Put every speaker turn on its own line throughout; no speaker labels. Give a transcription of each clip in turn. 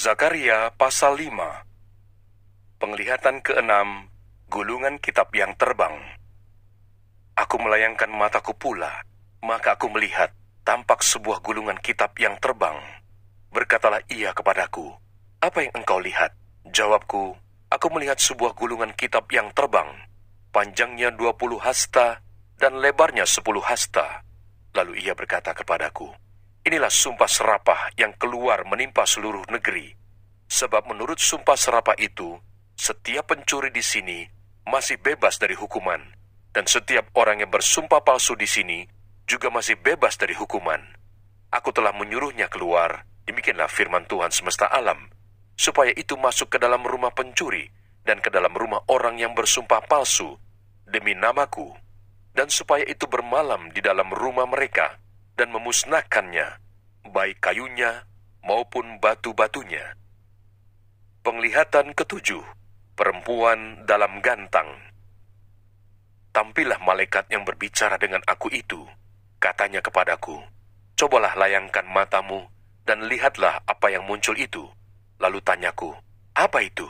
Zakaria pasal 5 Penglihatan keenam, gulungan kitab yang terbang. Aku melayangkan mataku pula, maka aku melihat tampak sebuah gulungan kitab yang terbang. Berkatalah ia kepadaku, apa yang engkau lihat? Jawabku, aku melihat sebuah gulungan kitab yang terbang. Panjangnya 20 hasta dan lebarnya 10 hasta. Lalu ia berkata kepadaku, inilah sumpah serapah yang keluar menimpa seluruh negeri. Sebab menurut sumpah serapah itu, setiap pencuri di sini masih bebas dari hukuman, dan setiap orang yang bersumpah palsu di sini juga masih bebas dari hukuman. Aku telah menyuruhnya keluar, demikianlah firman Tuhan semesta alam, supaya itu masuk ke dalam rumah pencuri dan ke dalam rumah orang yang bersumpah palsu demi namaku, dan supaya itu bermalam di dalam rumah mereka dan memusnahkannya, baik kayunya maupun batu-batunya. Penglihatan ketujuh perempuan dalam gantang. Tampillah malaikat yang berbicara dengan aku itu. Katanya kepadaku, Cobalah layangkan matamu dan lihatlah apa yang muncul itu. Lalu tanyaku, apa itu?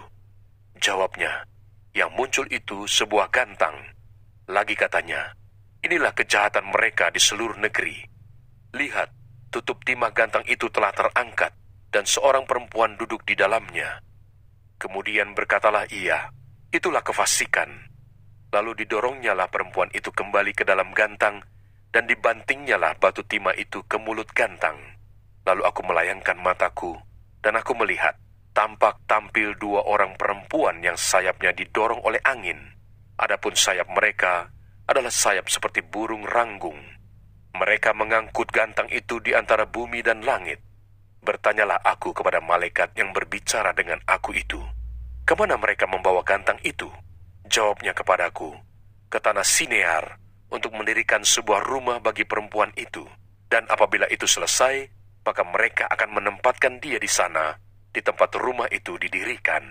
Jawabnya, yang muncul itu sebuah gantang. Lagi katanya, inilah kejahatan mereka di seluruh negeri. Lihat, tutup timah gantang itu telah terangkat, dan seorang perempuan duduk di dalamnya. Kemudian berkatalah ia, itulah kefasikan. Lalu didorongnyalah perempuan itu kembali ke dalam gantang, dan dibantingnyalah batu timah itu ke mulut gantang. Lalu aku melayangkan mataku, dan aku melihat, tampak tampil dua orang perempuan yang sayapnya didorong oleh angin. Adapun sayap mereka adalah sayap seperti burung ranggung. Mereka mengangkut gantang itu di antara bumi dan langit. Bertanyalah aku kepada malaikat yang berbicara dengan aku itu. Ke mana mereka membawa gantang itu? Jawabnya kepadaku, ke tanah Sinear untuk mendirikan sebuah rumah bagi perempuan itu. Dan apabila itu selesai, maka mereka akan menempatkan dia di sana, di tempat rumah itu didirikan.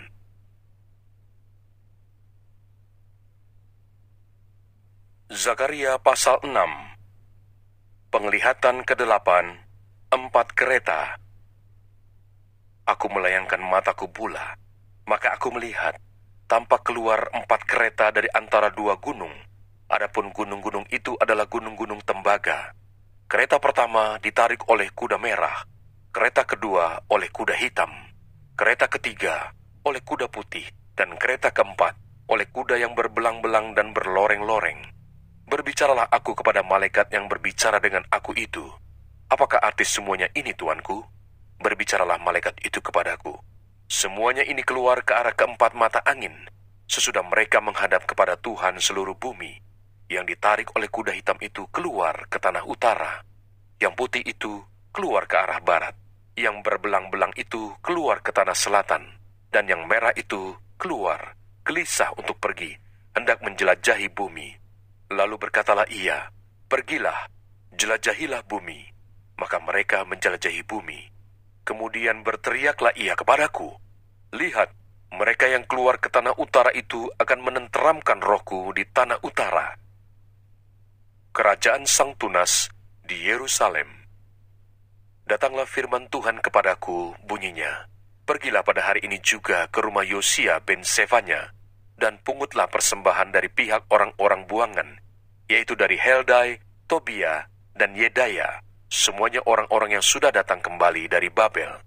Zakaria pasal 6 Penglihatan ke-8 Empat kereta Aku melayangkan mataku pula, maka aku melihat tampak keluar empat kereta dari antara dua gunung. Adapun gunung-gunung itu adalah gunung-gunung tembaga. Kereta pertama ditarik oleh kuda merah, kereta kedua oleh kuda hitam, kereta ketiga oleh kuda putih, dan kereta keempat oleh kuda yang berbelang-belang dan berloreng-loreng. Berbicaralah aku kepada malaikat yang berbicara dengan aku itu. Apakah artis semuanya ini, tuanku? Berbicaralah malaikat itu kepadaku. Semuanya ini keluar ke arah keempat mata angin, sesudah mereka menghadap kepada Tuhan seluruh bumi. Yang ditarik oleh kuda hitam itu keluar ke tanah utara. Yang putih itu keluar ke arah barat. Yang berbelang-belang itu keluar ke tanah selatan. Dan yang merah itu keluar, gelisah untuk pergi, hendak menjelajahi bumi. Lalu berkatalah ia, Pergilah, jelajahilah bumi. Maka mereka menjelajahi bumi Kemudian berteriaklah ia kepadaku, Lihat, mereka yang keluar ke tanah utara itu akan menenteramkan rohku di tanah utara. Kerajaan Sang Tunas di Yerusalem. Datanglah firman Tuhan kepadaku, bunyinya, Pergilah pada hari ini juga ke rumah Yosia bin Sefanya, dan pungutlah persembahan dari pihak orang-orang buangan, yaitu dari Heldai, Tobia, dan Yedaya, semuanya orang-orang yang sudah datang kembali dari Babel.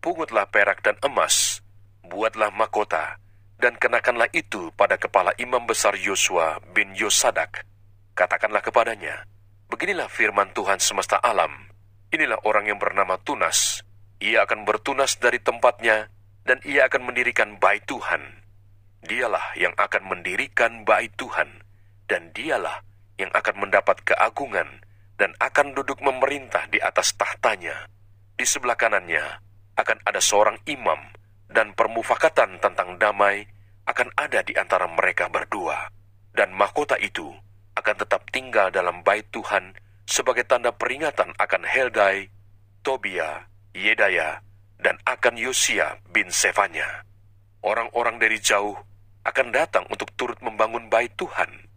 Pungutlah perak dan emas, buatlah mahkota, dan kenakanlah itu pada kepala imam besar Yosua bin Yosadak. Katakanlah kepadanya, beginilah firman Tuhan semesta alam. Inilah orang yang bernama Tunas. Ia akan bertunas dari tempatnya, dan ia akan mendirikan bait Tuhan. Dialah yang akan mendirikan bait Tuhan, dan dialah yang akan mendapat keagungan dan akan duduk memerintah di atas tahtanya. Di sebelah kanannya akan ada seorang imam dan permufakatan tentang damai akan ada di antara mereka berdua. Dan mahkota itu akan tetap tinggal dalam bait Tuhan sebagai tanda peringatan akan Heldai, Tobia, Yedaya, dan akan Yosia bin Sefanya. Orang-orang dari jauh akan datang untuk turut membangun bait Tuhan.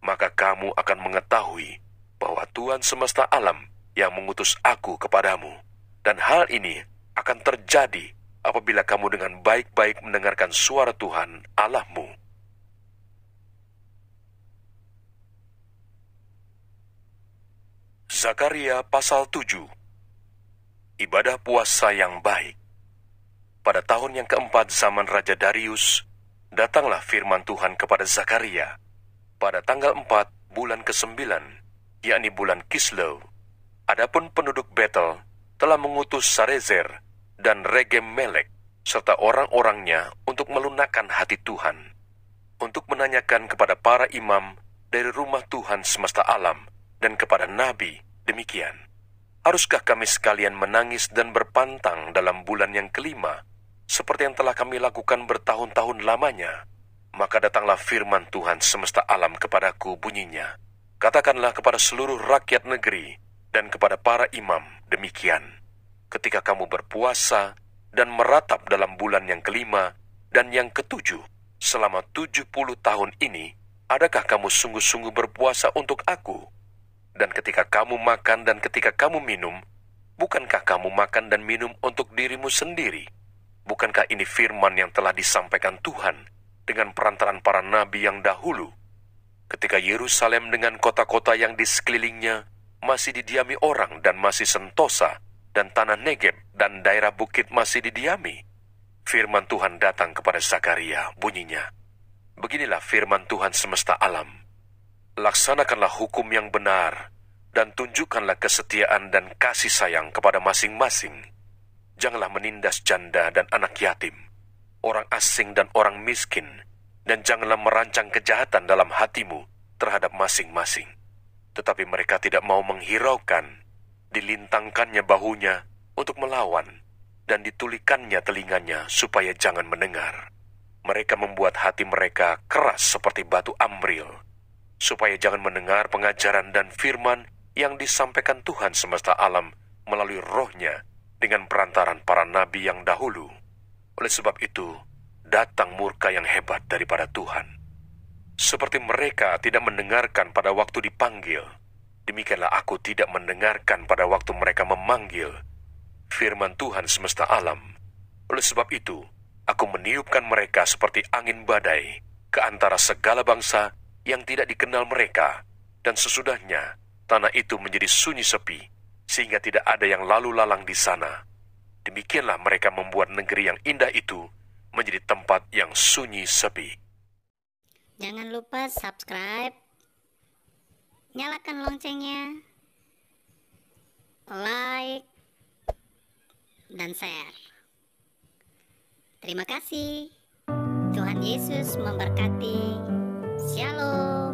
Maka kamu akan mengetahui bahwa Tuhan semesta alam yang mengutus aku kepadamu. Dan hal ini akan terjadi apabila kamu dengan baik-baik mendengarkan suara Tuhan Allahmu. Zakaria pasal 7 Ibadah puasa yang baik Pada tahun yang keempat zaman Raja Darius, datanglah firman Tuhan kepada Zakaria. Pada tanggal 4 bulan ke-9, yakni bulan Kislew, adapun penduduk Betel telah mengutus Sarezer dan Regem Melek serta orang-orangnya untuk melunakkan hati Tuhan, untuk menanyakan kepada para imam dari rumah Tuhan semesta alam dan kepada nabi demikian. Haruskah kami sekalian menangis dan berpantang dalam bulan yang kelima, seperti yang telah kami lakukan bertahun-tahun lamanya? Maka datanglah firman Tuhan semesta alam kepadaku bunyinya. Katakanlah kepada seluruh rakyat negeri dan kepada para imam demikian. Ketika kamu berpuasa dan meratap dalam bulan yang kelima dan yang ketujuh, selama tujuh puluh tahun ini, adakah kamu sungguh-sungguh berpuasa untuk aku? Dan ketika kamu makan dan ketika kamu minum, bukankah kamu makan dan minum untuk dirimu sendiri? Bukankah ini firman yang telah disampaikan Tuhan dengan perantaran para nabi yang dahulu? Ketika Yerusalem dengan kota-kota yang di sekelilingnya masih didiami orang dan masih sentosa, dan tanah Negeb dan daerah bukit masih didiami. Firman Tuhan datang kepada Zakaria, bunyinya, Beginilah firman Tuhan semesta alam laksanakanlah hukum yang benar, dan tunjukkanlah kesetiaan dan kasih sayang kepada masing-masing. Janganlah menindas janda dan anak yatim, orang asing dan orang miskin, dan janganlah merancang kejahatan dalam hatimu terhadap masing-masing. Tetapi mereka tidak mau menghiraukan, dilintangkannya bahunya untuk melawan, dan ditulikannya telinganya supaya jangan mendengar. Mereka membuat hati mereka keras seperti batu amril, supaya jangan mendengar pengajaran dan firman yang disampaikan Tuhan semesta alam melalui rohnya dengan perantaran para nabi yang dahulu. Oleh sebab itu, datang murka yang hebat daripada Tuhan. Seperti mereka tidak mendengarkan pada waktu dipanggil, demikianlah aku tidak mendengarkan pada waktu mereka memanggil firman Tuhan semesta alam. Oleh sebab itu, aku meniupkan mereka seperti angin badai ke antara segala bangsa yang tidak dikenal mereka, dan sesudahnya tanah itu menjadi sunyi sepi, sehingga tidak ada yang lalu lalang di sana. Demikianlah mereka membuat negeri yang indah itu menjadi tempat yang sunyi sepi.
Jangan lupa subscribe, nyalakan loncengnya, like, dan share. Terima kasih. Tuhan Yesus memberkati. Shalom.